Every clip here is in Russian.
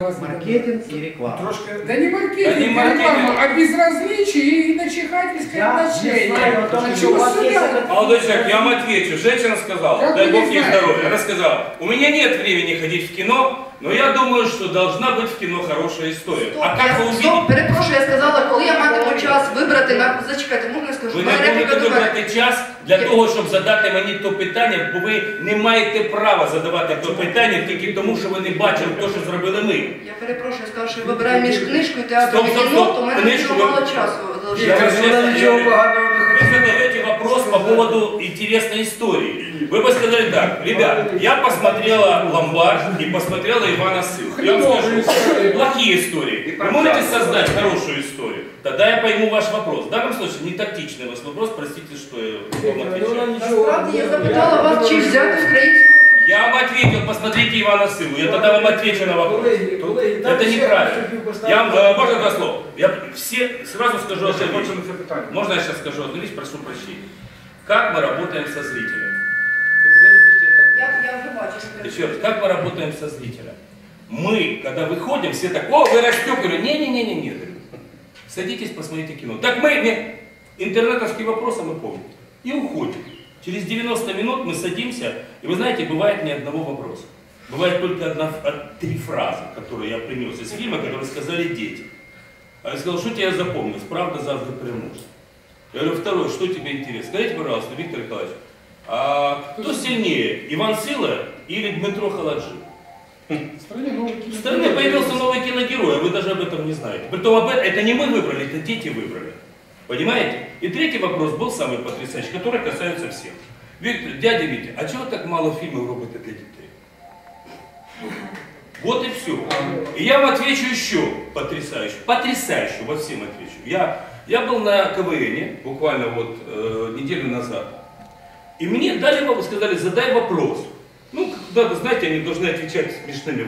Маркетинг и реклама. Трошки Да не маркетинг, не не маркетинг. реклама, а безразличие и начихательское Я не отношение. знаю о том, А что чего у вас есть сюда? этот- Молодой человек, я вам отвечу. Женщина сказала, Как дай Бог не ей здоровья. Она сказала, у меня нет времени ходить в кино, но я думаю, что должна быть в кино хорошая история. А как вы Я- увидите? Стоп, перепрошую, я сказала, коли я матиму час вибрати на зачекайте, можна я скажу? Ви Моя не репліка будете до мене. вибрати час для того, щоб задати мені то питання, бо ви не маєте права задавати то питання тільки тому, що ви не бачили те, що зробили ми. Я перепрошую, я сказала, що я вибираю між книжкою і театром і Стоп, стоп, кіно, стоп. то в мене Книжку дуже ви- мало часу. Я залишилося. честно вона нічого говорю, поганого не Вы задаете вопрос по поводу интересной истории. Вы бы сказали так, ребят, я посмотрела «Ломбард» и посмотрела «Ивана Сын». Я вам скажу, плохие истории. Вы можете создать хорошую историю? Тогда я пойму ваш вопрос. В данном случае не тактичный ваш вопрос, простите, что я вам отвечаю. Насправді я запитала вас, чи взяти українську. Я вам ответил, посмотрите Ивана Сылу. Я тогда вам отвечу на вопрос. Это неправильно. Я вам, э, можно два слова? Я все, сразу скажу одну вещь. Можно я сейчас скажу одну вещь, прошу прощения. Как мы работаем со зрителем? Вы любите это? Я, я вже бачу, що Еще раз, как мы работаем со зрителем? Мы, когда выходим, все так, о, вы растете, говорю, не-не-не-не-не. Садитесь, посмотрите кино. Так мы, не, интернетовские вопросы мы помним. И уходим. Через 90 минут мы садимся, и вы знаете, бывает ни одного вопроса. Бывает только одна, три фразы, которые я принес из фильма, которые сказали дети. А я сказал, что тебе запомнилось? Правда завтра примножь. Я говорю, второе, что тебе интересно? Скажите, пожалуйста, Виктор Николаевич, а кто сильнее, Иван Сила или Дмитро Халаджи? В стране новый В стране появился новый киногерой, а вы даже об этом не знаете. Притом об этом, это не мы выбрали, это дети выбрали. Понимаете? И третий вопрос был самый потрясающий, который касается всех. Виктор, дядя Витя, а чего так мало фильмов роботы для детей? Вот и все. И я вам отвечу еще потрясающе, потрясающе, во всем отвечу. Я, я был на КВН буквально вот э, неделю назад. И мне дали, сказали, задай вопрос. Ну, когда, вы знаете, они должны отвечать смешными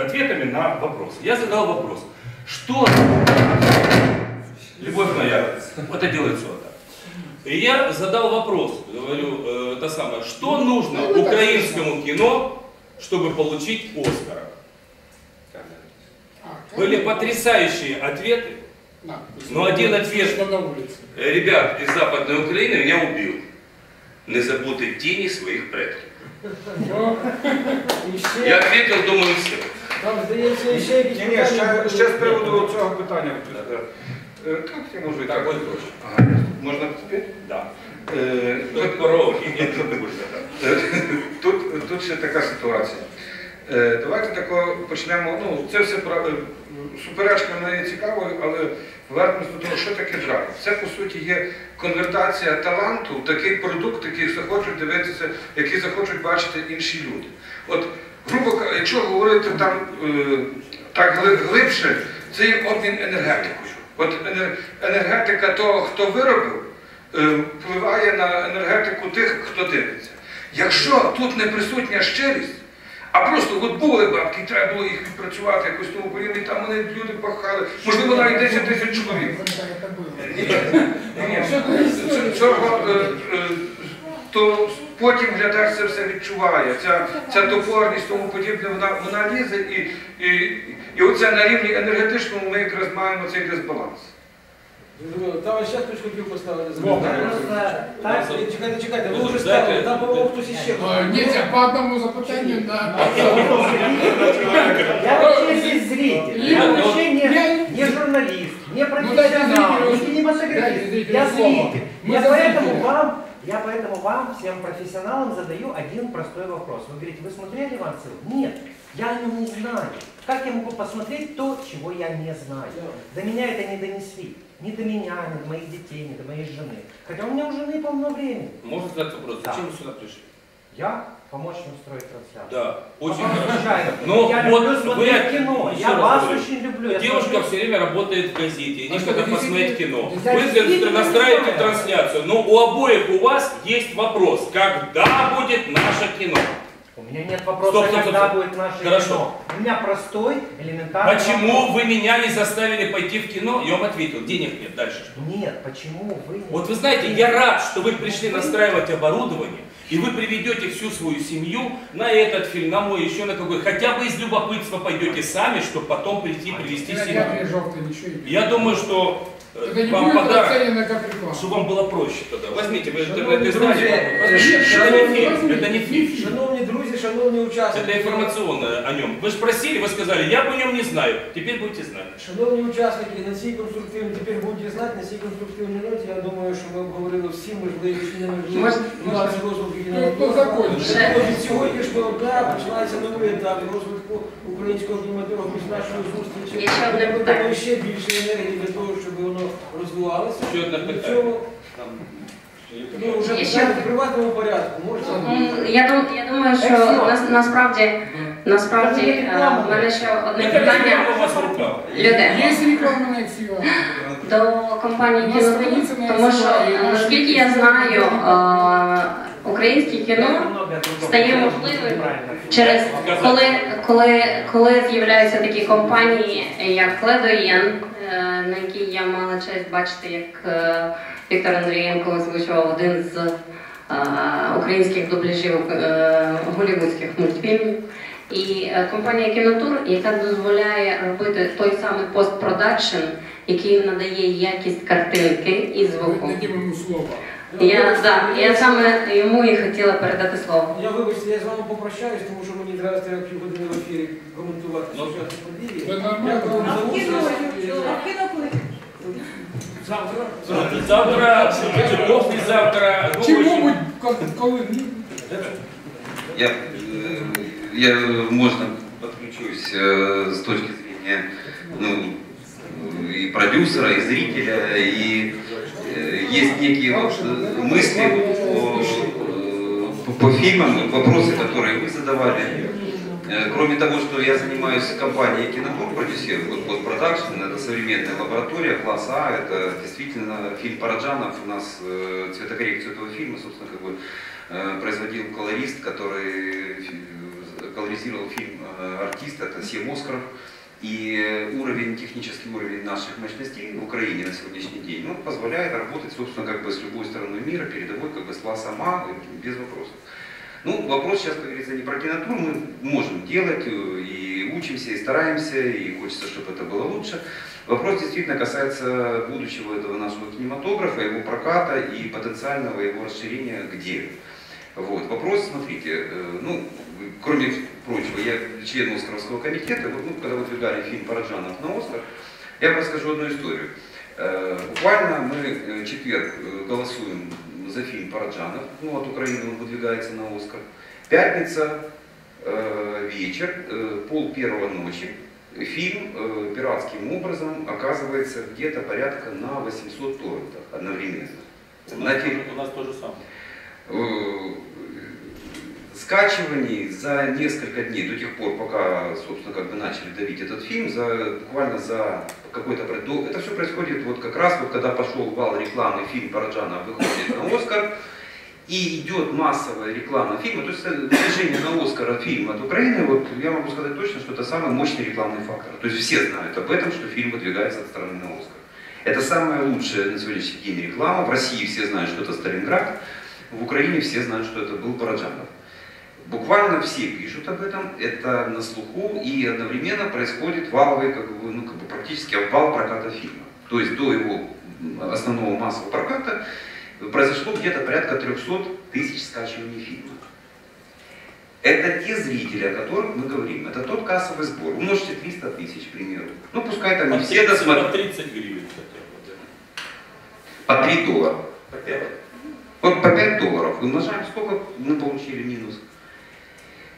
ответами на вопросы. Я задал вопрос. Что, любовь моя, вот это делается вот так. И я задал вопрос, говорю, э, это самое, что нужно Ну, вы так украинскому кино, чтобы получить Оскара? А, Были как- потрясающие ответы. На, Ну, один ответ. Что на улице. Э, Ребят из Западной Украины меня убил. Не забудьте тени своих предков. Ну, Я ответил, думаю, все. Там, здається, ще якісь Ні, ні, питання ще, були. ще з приводу цього питання. Е, Так, я можу Так, точно. Ага, Можна тепер? Да. Е, Тут коровки, нет, что ты. Тут, тут ще така ситуація. Е, Давайте тако почнемо. Ну, це все е, суперечка є цікавою, але повернемось до того, що таке драйв. Це по суті є конвертація таланту в такий продукт, який захочуть дивитися, який захочуть бачити інші люди. От, грубо кажучи, якщо говорити там е, так глибше, це є обмін енергетикою. От енергетика того, хто виробив, е, впливає на енергетику тих, хто дивиться. Якщо тут не присутня щирість, а просто от були бабки, і треба було їх відпрацювати якось тому подібне, і там вони люди пахали, можливо, навіть 10 тисяч чоловік. Ні, ні, ні. Цього, е, е, то потім глядач це все відчуває. Ця, ця топорність тому подібне, вона, вона лізе, і, і, і оце на рівні енергетичному ми якраз маємо цей дисбаланс. Зрозуміло. Там ось зараз точку пів поставили за Добре. питання. Просто так, Ні, Чекайте, чекайте, ви Ну, вже дайте- ставили, там, по-моєму, хтось іще. А, Нельзя по одному запытанию на... я вообще здесь зритель. Я Я- вообще не, я- не журналист, не Ну, дайте профессионал, зрителю- не дайте кинематографист. зрителю Я слово. зритель. Мы Я за поэтому зрителя. вам, я поэтому вам, всем профессионалам, задаю один простой вопрос. Вы говорите, вы смотрели Иван Цил? Нет, я о нем не знаю. Как я могу посмотреть то, чего я не знаю? До меня это не донесли. Ни до меня, ни до моих детей, ни до моей жены. Хотя у меня у жены полно времени. Можно задать вопрос, Да. зачем вы сюда пришли? Я помочь вам строить трансляцию. Да, очень Вам хорошо. Но я вот люблю вы- смотреть кино. еще Я вас говорю. очень люблю. Девушка смотрю- все время работает в газете, А некогда посмотреть кино. Вы настраиваете трансляцию, но у обоих у вас есть вопрос, когда будет наше кино? У меня нет вопроса, Стоп, стоп, стоп, когда будет наше Хорошо. кино. У меня простой, элементарный Почему вопрос. вы меня не заставили пойти в кино? Я вам ответил, денег нет, дальше что? Нет, почему вы не... Вот вы знаете, я рад, что вы пришли настраивать оборудование, И вы приведете всю свою семью на этот фильм, на мой, еще на какой. Хотя бы из любопытства пойдете сами, чтобы потом прийти, привести семью. Я думаю, что э, Это не вам будет подарок, оценено как реклама. чтобы вам было проще тогда. Возьмите, вы Шановні интернет-издание. друзі, Возьмите. шановні Это не фильм, друзі, это не фильм. Шановні друзі, шановні учасники. Это информационное о нем. Вы же просили, вы сказали, я бы о нем не знаю. Теперь будете знать. Шановні учасники, на цій конструктивній, тепер будете знати, на цій конструктивній ноті, я думаю, що ми обговорили всі можливі чи неможливі Можна- нюанси розвитку Ну, кінематографа. закончимо. Ще. Від сьогоднішнього дня починається новий етап розвитку українського кінематографу після нашої зустрічі. Є ще одне Ми питання. дамо ще більше енергії для того, щоб воно розвивалося. Ще одне питання. цьому, ну, вже Є ще питання в одне. приватному порядку. Можна? М, Я, дум, я думаю, що нас, насправді, насправді е, в мене ще одне Это питання реклама у вас. Есть до компанії У нас «Кіногруп», страниця на тому що і е, наскільки я знаю, е, українське кіно стає можливим через коли, коли, коли з'являються такі компанії, як Ледоєн, е, на якій я мала честь бачити, як е, Віктор Андрієнко озвучував один з е, українських дубляжів голівудських мультфільмів. І компанія Кінотур, яка дозволяє робити той самий постпродакшн, який надає якість картинки і звуку. Дадим ему слово. Я, да, я саме йому і хотіла передати слово. Я вибачте, я з вами попрощаюсь, тому що мені треба треба півгодини в ефірі коментувати Ну, сучасні події. це нормально. Дякую вам за участь. Завтра. Завтра, чи послезавтра. думаю, Чому-нибудь, коли... Я, э, я, можно, подключусь э, с точки зрения ну, и продюсера, и зрителя, и э, есть некие э, мысли по, э, по, фильмам, вопросы, которые вы задавали. Э, Кроме того, что я занимаюсь компанией Кинотур, продюсирую вот постпродакшн, это современная лаборатория класса А, это действительно фильм Параджанов, у нас цветокоррекцию этого фильма, собственно, как бы производил колорист, который колоризировал фильм э, «Артист», это 7 Оскаров. И уровень, технический уровень наших мощностей в Украине на сегодняшний день ну, позволяет работать, собственно, как бы с любой стороной мира, передовой, как бы с классом А, без вопросов. Ну, вопрос сейчас, как говорится, не про кинотур, мы можем делать, э, и учимся, и стараемся, и хочется, чтобы это было лучше. Вопрос действительно касается будущего этого нашего кинематографа, его проката и потенциального его расширения где. Вот. Вопрос, смотрите, э, ну, кроме прочего, я член Оскаровского комитета, вот, ну, когда выдвигали фильм Параджанов на Оскар, я вам расскажу одну историю. Э, Буквально мы э, четверг голосуем за фильм Параджанов, ну, от Украины он выдвигается на Оскар. Пятница, вечер, пол первого ночи, фильм пиратским образом оказывается где-то порядка на 800 торрентах одновременно. На те- У нас то же самое. Э, скачиваний за несколько дней, до тех пор, пока, собственно, как бы начали давить этот фильм, за, буквально за какой-то... до- Это все происходит вот как раз, вот когда пошел вал рекламы, фильм Параджана выходит на Оскар, и идет массовая реклама фильма, то есть э, движение на Оскар фильм от Украины, вот я могу сказать точно, что это самый мощный рекламный фактор. То есть все знают об этом, что фильм выдвигается от страны на Оскар. Это самая лучшая на сегодняшний день реклама. В России все знают, что это Сталинград, в Украине все знают, что это был Параджанов. Буквально все пишут об этом, это на слуху, и одновременно происходит валовый, как бы, ну, как бы практически обвал проката фильма. То есть до его основного массового проката произошло где-то порядка 300 тысяч скачиваний фильма. Это те зрители, о которых мы говорим. Это тот кассовый сбор. Умножьте 300 тысяч, к примеру. Ну, пускай там не все досмотрят. По 30 гривен хотя бы. По 3 доллара. По 5 по 5 долларов умножаем, сколько мы получили минус.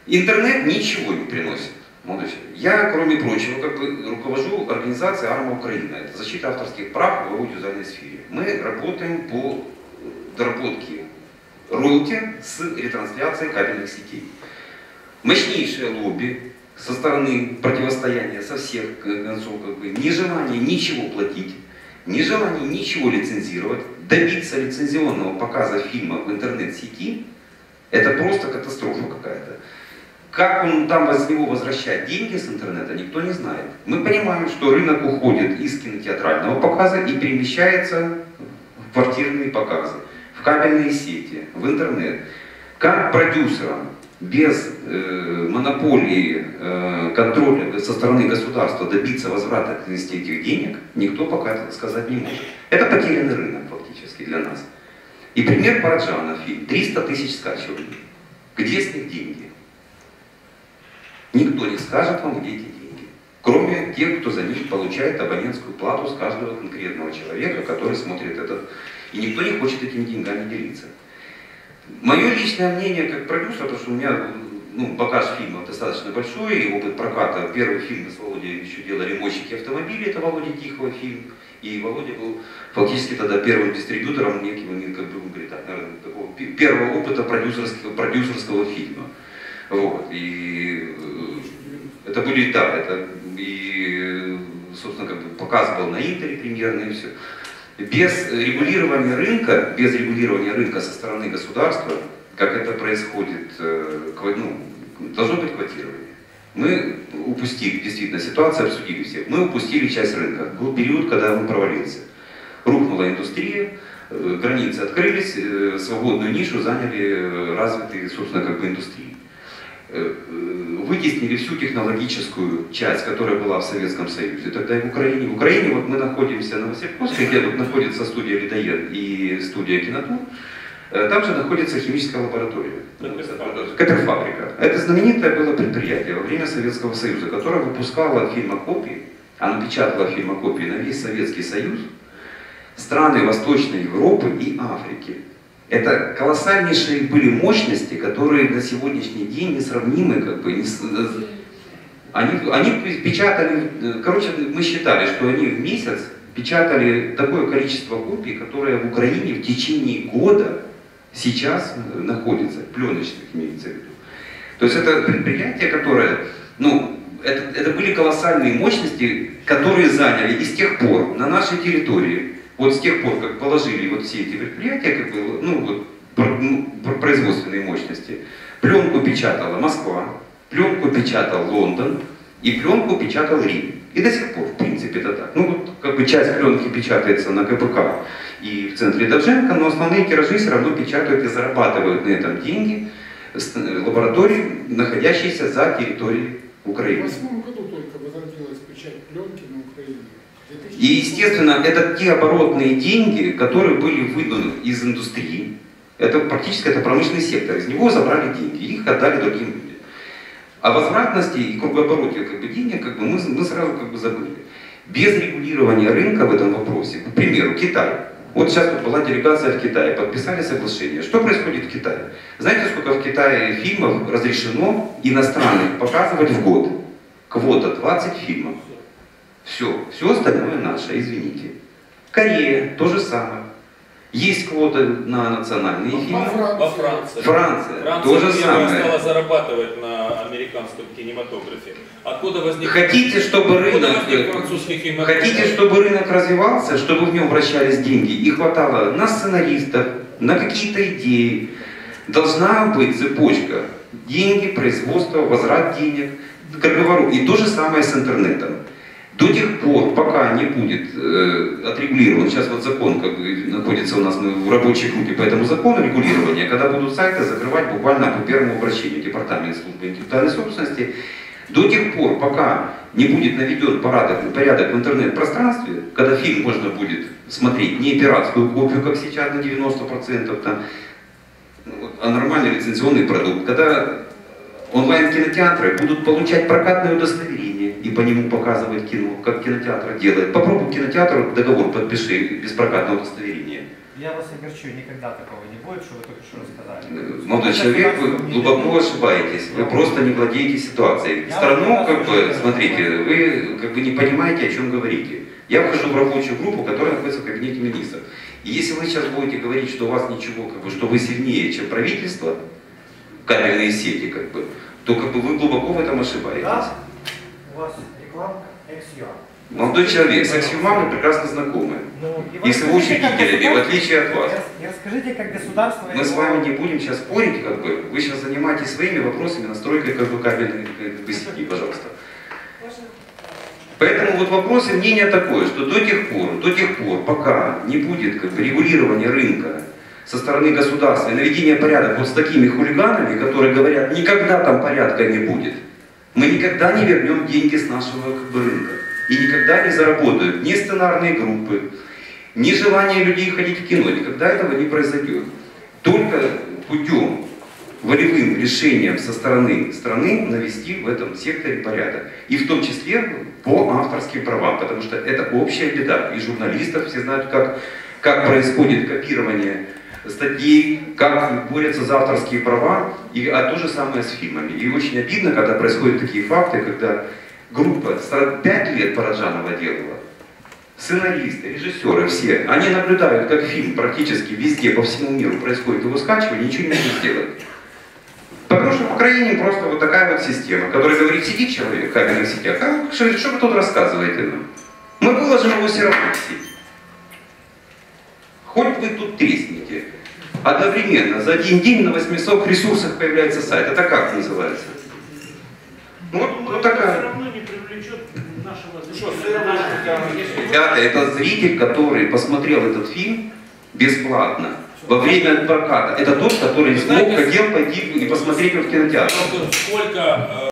Интернет ничего не приносит. человек. Я, кроме прочего, как бы руковожу организацией Арма Украина. Это защита авторских прав в аудиовизуальной сфере. Мы работаем по доработке роялти с ретрансляцией кабельных сетей. Мощнейшее лобби со стороны противостояния со всех концов, как бы, нежелание ничего платить, нежелание ничего лицензировать, добиться лицензионного показа фильма в интернет-сети, это просто катастрофа какая-то. Как он там из него возвращает деньги с интернета, никто не знает. Мы понимаем, что рынок уходит из кинотеатрального показа и перемещается в квартирные показы, в кабельные сети, в интернет. Как продюсерам без э, монополии э, контроля со стороны государства добиться возврата этих денег, никто пока сказать не может. Это потерянный рынок фактически для нас. И пример Параджана фильм. 300 тысяч скачиваний. Где с них деньги? Никто не скажет вам, где эти деньги. Кроме тех, кто за них получает абонентскую плату с каждого конкретного человека, который смотрит этот. И никто не хочет этими деньгами делиться. Мое личное мнение как продюсера, потому что у меня ну, багаж фильмов достаточно большой, и опыт проката. Первый фильм мы с Володей еще делали «Мойщики автомобилей», это Володя Тихого фильм. И Володя был фактически тогда первым дистрибьютором некого, не как бы, говорит, так, наверное, такого пе- первого опыта продюсерского, продюсерского фильма. Вот. И э, это были, да, это и, собственно, как бы показ был на Интере примерно и все. Без регулирования рынка, без регулирования рынка со стороны государства, как это происходит, э, ну, должно быть квотирование. Мы упустили, действительно, ситуацию обсудили все. Мы упустили часть рынка. Был период, когда он провалился. Рухнула индустрия, э, границы открылись, э, свободную нишу заняли э, развитые, собственно, как бы индустрии. Вытеснили всю технологическую часть, которая была в Советском Союзе. Тогда и в Украине. В Украине вот мы находимся на Васильковской, где тут находится студия «Ледоед» и студия «Кинотур». Э, Там же находится химическая лаборатория. Каперфабрика. Это знаменитое было предприятие во время Советского Союза, которое выпускало фильмокопии, оно печатало фильмокопии на весь Советский Союз, страны Восточной Европы и Африки. Это колоссальнейшие были мощности, которые на сегодняшний день несравнимы, как бы, не с- они, они печатали, э, короче, мы считали, что они в месяц печатали такое количество копий, которое в Украине в течение года сейчас находится, пленочных имеется в виду. То есть это предприятие, которое, ну, это, это были колоссальные мощности, которые заняли и с тех пор на нашей территории, вот с тех пор, как положили вот все эти предприятия, как бы, ну, вот, ну, про- производственные мощности, пленку печатала Москва, пленку печатал Лондон и пленку печатал Рим. И до сих пор, в принципе, это так. Ну, как бы часть пленки печатается на КПК и в центре Довженко, но основные тиражи все равно печатают и зарабатывают на этом деньги с- лаборатории, находящиеся за территорией В Украины. восьмом году только возродилась печать пленки на Украине. В 2000 И, естественно, это те оборотные деньги, которые были выданы из индустрии. Это практически это промышленный сектор. Из него забрали деньги, их отдали другим людям. О возвратности и кругообороте как бы, денег как бы, мы, мы сразу как бы забыли. Без регулирования рынка в этом вопросе, к примеру, Китай. Вот сейчас тут была делегация в Китае, подписали соглашение. Что происходит в Китае? Знаете, сколько в Китае фильмов разрешено иностранных показывать в год? Квота 20 фильмов. Все, все остальное наше, извините. Корея, то же самое. Есть квота на национальные Во фильмы. Во Франции. Франция, Франция то же самое. стала зарабатывать на американском кинематографе. Откуда возник... Хотите, чтобы рынок, кинематограф? хотите, чтобы рынок развивался, чтобы в нем вращались деньги и хватало на сценаристов, на какие-то идеи. Должна быть цепочка. Деньги, производство, возврат денег. Как говорю, и то же самое с интернетом. До тех пор, пока не будет э, отрегулирован, сейчас вот закон как бы, находится у нас мы в рабочей группе по этому закону регулирования, когда будут сайты закрывать буквально по первому обращению Департамент службы интеллектуальной собственности, до тех пор, пока не будет наведен порядок, порядок в интернет-пространстве, когда фильм можно будет смотреть не пиратскую копию, как сейчас на 90%, там, ну, а нормальный лицензионный продукт, когда онлайн-кинотеатры будут получать прокатное удостоверение и по нему показывать кино, как кинотеатр делает. Попробуй кинотеатру договор подпиши без прокатного удостоверения. Я вас огорчу, никогда такого не будет, что вы только что рассказали. Э, Молодой человек, вы глубоко ошибаетесь, вы просто не владеете ситуацией. Страну, как бы, смотрите, вы как бы не понимаете, о чем говорите. Я вхожу в рабочую группу, которая находится в кабинете министров. И если вы сейчас будете говорить, что у вас ничего, как бы, что вы сильнее, чем правительство, кабельные сети, как бы, то как бы вы глубоко в этом ошибаетесь. Да, у вас рекламка. Молодой человек, с мы прекрасно знакомы. Ну, и вы И с его скажите, как учредителями, в отличие от вас. И расскажите, как государство... Мы с вами не будем сейчас спорить, как бы. Вы сейчас занимаетесь своими вопросами, настройкой как бы кабельной как бы, сети, пожалуйста. Поэтому вот вопрос и мнение такое, что до тех пор, до тех пор, пока не будет как бы, регулирования рынка со стороны государства и наведение порядка вот с такими хулиганами, которые говорят, никогда там порядка не будет. Мы никогда не вернем деньги с нашего как бы, рынка. И никогда не заработают ни сценарные группы, ни желание людей ходить в кино. Никогда этого не произойдет. Только путем волевым решением со стороны страны навести в этом секторе порядок. И в том числе по авторским правам, потому что это общая беда. И журналистов все знают, как, как происходит копирование статей, как борются за авторские права, и, а то же самое с фильмами. И очень обидно, когда происходят такие факты, когда группа 5 лет Параджанова делала, сценаристы, режиссеры, все, они наблюдают, как фильм практически везде, по всему миру происходит его скачивание, ничего не могут сделать. Потому что в Украине просто вот такая вот система, которая говорит, сидит человек в камерных сетях, а что, что вы тут рассказываете нам? Мы выложим его все равно в сеть. Хоть вы тут тресните. Одновременно за один день на 800 ресурсах появляется сайт. Это как называется? Ну, вот, вот такая. равно не привлечет нашего Ребята, это зритель, который посмотрел этот фильм бесплатно во время проката. Это тот, который смог, хотел пойти и посмотреть его в кинотеатре. Сколько э,